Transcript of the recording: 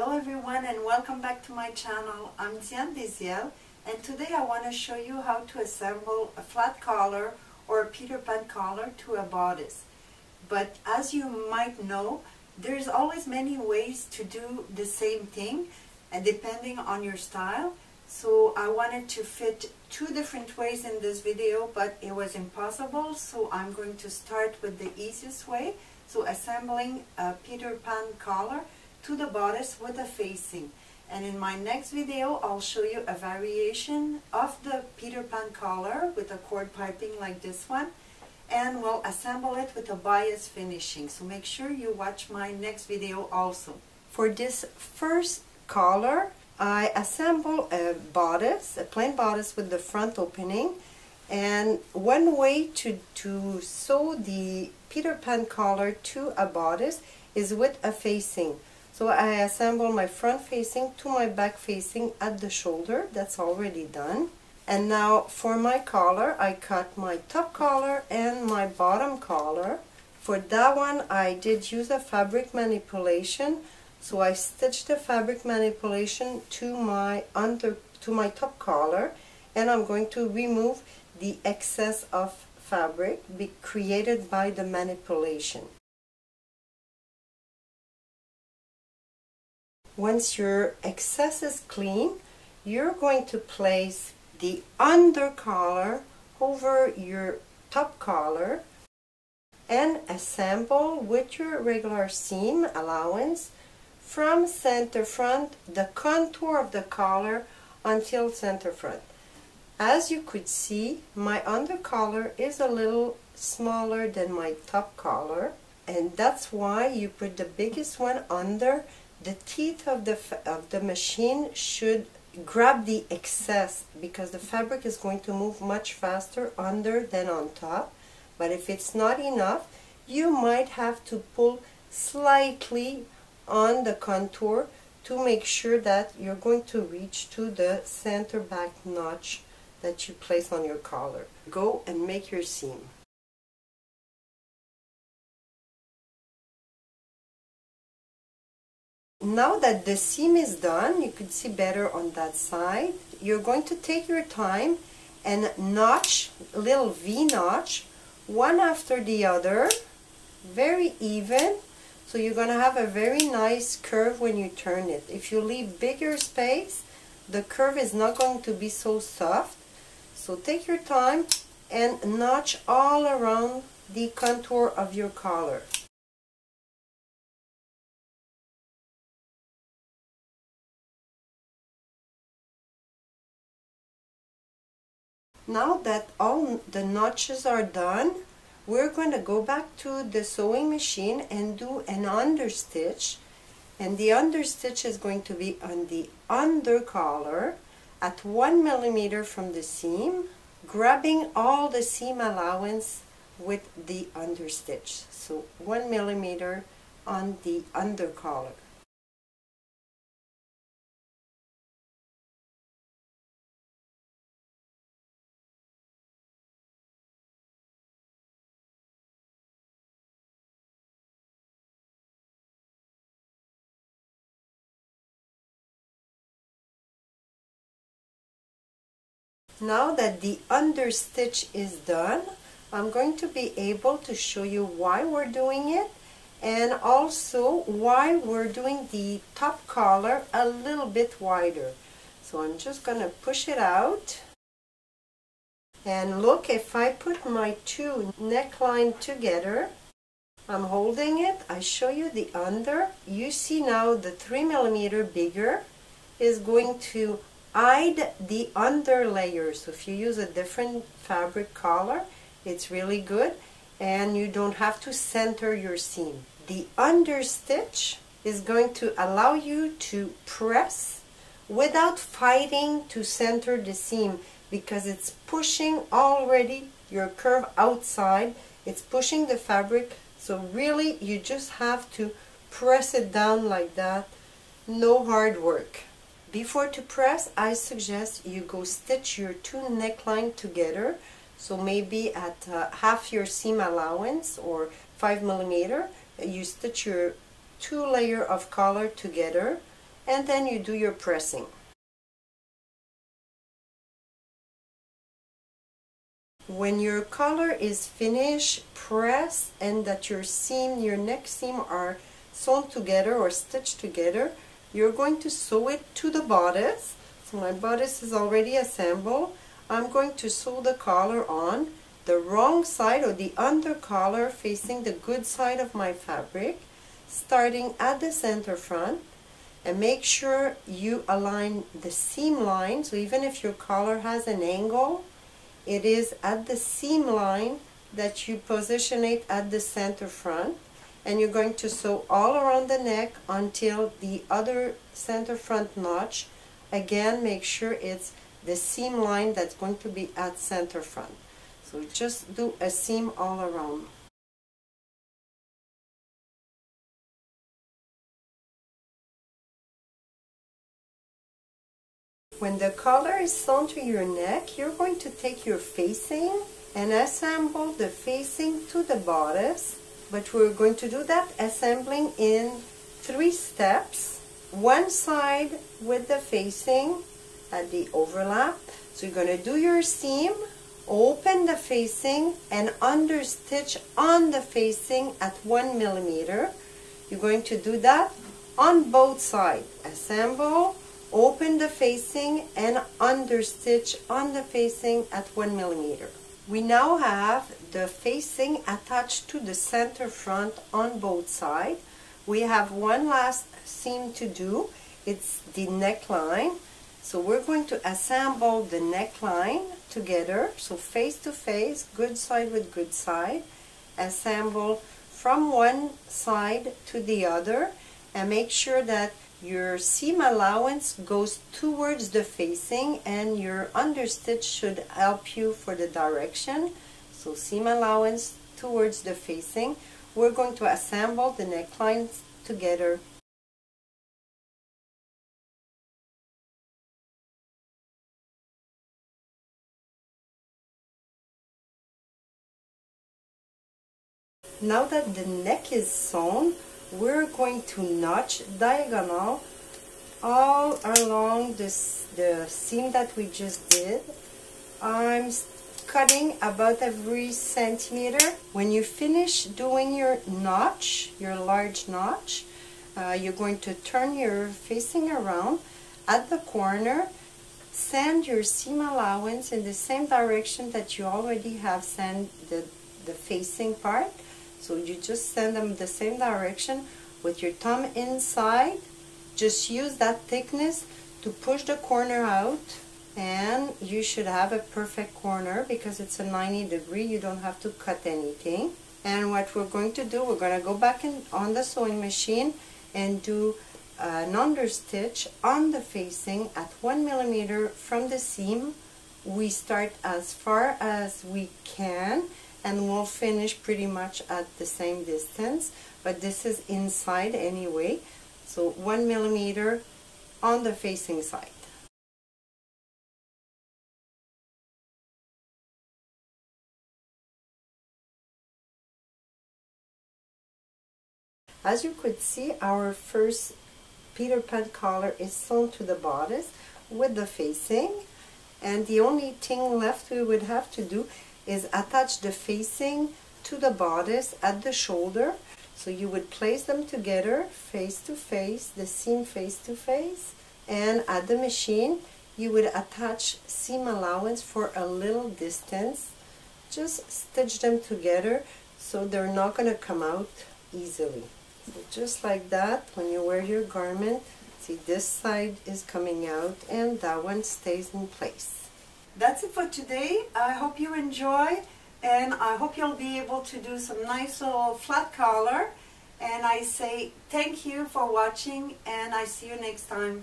Hello everyone and welcome back to my channel. I'm Diane Deziel and today I want to show you how to assemble a flat collar or a Peter Pan collar to a bodice. But as you might know, there's always many ways to do the same thing and depending on your style. So I wanted to fit two different ways in this video but it was impossible so I'm going to start with the easiest way. So assembling a Peter Pan collar to the bodice with a facing. And in my next video, I'll show you a variation of the Peter Pan collar with a cord piping like this one. And we'll assemble it with a bias finishing. So make sure you watch my next video also. For this first collar, I assemble a bodice, a plain bodice with the front opening. And one way to, to sew the Peter Pan collar to a bodice is with a facing. So I assemble my front facing to my back facing at the shoulder. That's already done. And now for my collar, I cut my top collar and my bottom collar. For that one, I did use a fabric manipulation. So I stitched the fabric manipulation to my under to my top collar and I'm going to remove the excess of fabric be created by the manipulation. Once your excess is clean, you're going to place the under collar over your top collar and assemble with your regular seam allowance from center front the contour of the collar until center front. As you could see, my under collar is a little smaller than my top collar and that's why you put the biggest one under the teeth of the, of the machine should grab the excess because the fabric is going to move much faster under than on top. But if it's not enough, you might have to pull slightly on the contour to make sure that you're going to reach to the center back notch that you place on your collar. Go and make your seam. Now that the seam is done, you can see better on that side, you're going to take your time and notch, little V notch, one after the other, very even. So you're going to have a very nice curve when you turn it. If you leave bigger space, the curve is not going to be so soft. So take your time and notch all around the contour of your collar. Now that all the notches are done, we're going to go back to the sewing machine and do an understitch. And the understitch is going to be on the under collar at one millimeter from the seam, grabbing all the seam allowance with the understitch. So one millimeter on the under collar. Now that the understitch is done, I'm going to be able to show you why we're doing it and also why we're doing the top collar a little bit wider. So I'm just going to push it out. And look, if I put my two neckline together, I'm holding it, I show you the under. You see now the 3 millimeter bigger is going to hide the under layer. So if you use a different fabric color, it's really good and you don't have to center your seam. The under stitch is going to allow you to press without fighting to center the seam because it's pushing already your curve outside. It's pushing the fabric. So really you just have to press it down like that. No hard work. Before to press, I suggest you go stitch your two neckline together. So maybe at uh, half your seam allowance or 5 millimeter, you stitch your two layer of collar together and then you do your pressing. When your collar is finished, press and that your seam, your neck seam are sewn together or stitched together, you're going to sew it to the bodice. So my bodice is already assembled. I'm going to sew the collar on the wrong side or the under collar facing the good side of my fabric starting at the center front and make sure you align the seam line so even if your collar has an angle it is at the seam line that you position it at the center front and you're going to sew all around the neck until the other center front notch. Again make sure it's the seam line that's going to be at center front. So just do a seam all around. When the collar is sewn to your neck, you're going to take your facing and assemble the facing to the bodice. But we're going to do that assembling in three steps. One side with the facing at the overlap. So you're going to do your seam, open the facing and understitch on the facing at one millimeter. You're going to do that on both sides. Assemble, Open the facing and understitch on the facing at 1 millimeter. We now have the facing attached to the center front on both sides. We have one last seam to do. It's the neckline. So we're going to assemble the neckline together. So face to face, good side with good side. Assemble from one side to the other and make sure that your seam allowance goes towards the facing and your understitch should help you for the direction. So seam allowance towards the facing. We're going to assemble the necklines together. Now that the neck is sewn, we're going to notch diagonal all along this the seam that we just did I'm cutting about every centimeter. When you finish doing your notch your large notch uh, you're going to turn your facing around at the corner send your seam allowance in the same direction that you already have sent the, the facing part. So you just send them the same direction with your thumb inside. Just use that thickness to push the corner out and you should have a perfect corner because it's a 90 degree. You don't have to cut anything. And what we're going to do, we're going to go back in, on the sewing machine and do uh, an understitch on the facing at one millimeter from the seam. We start as far as we can and we'll finish pretty much at the same distance but this is inside anyway so one millimeter on the facing side As you could see, our first Peter Pan collar is sewn to the bodice with the facing. And the only thing left we would have to do is attach the facing to the bodice at the shoulder. So you would place them together face to face, the seam face to face, and at the machine you would attach seam allowance for a little distance. Just stitch them together so they're not going to come out easily. Just like that, when you wear your garment, see this side is coming out and that one stays in place that's it for today. I hope you enjoy and I hope you'll be able to do some nice little flat collar. And I say thank you for watching and I see you next time.